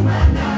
surrender